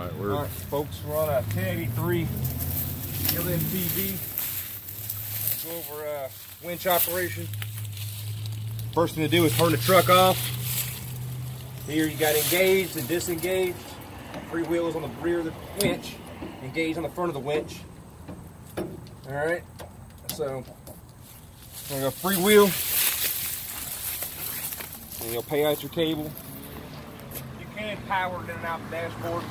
All right, All we're right, folks, we're on a 1083 LMTV. Go over uh, winch operation. First thing to do is turn the truck off. Here you got engaged and disengaged. Free wheels on the rear of the winch, engaged on the front of the winch. All right, so I'm gonna go free wheel. And you'll pay out your cable. You can power it in and out the dashboard.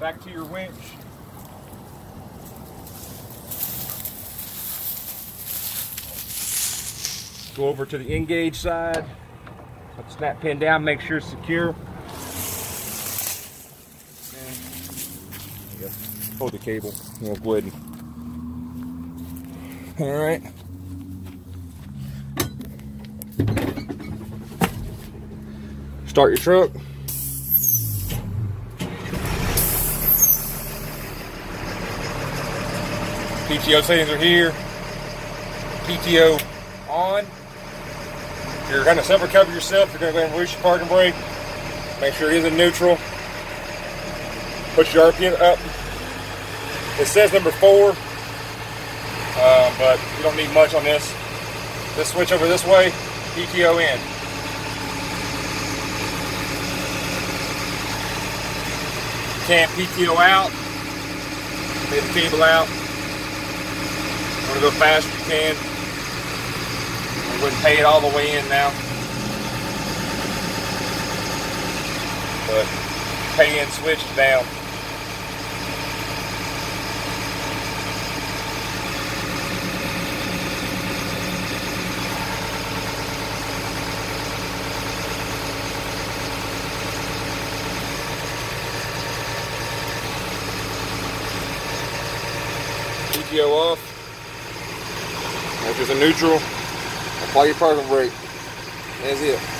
Back to your winch. Go over to the engage side. Put snap pin down, make sure it's secure. Hold the cable. We'll go ahead and all right. Start your truck. PTO settings are here. PTO on. You're going to self recover yourself. You're going to go ahead and release your parking brake. Make sure it is in neutral. Put your RPM up. It says number four, uh, but you don't need much on this. Just switch over this way, PTO in. Can't PTO out. Leave the cable out. To go fast you can. I wouldn't pay it all the way in now. But pay in switch down. PTO off. Which is a neutral. Apply your parking brake. That's it.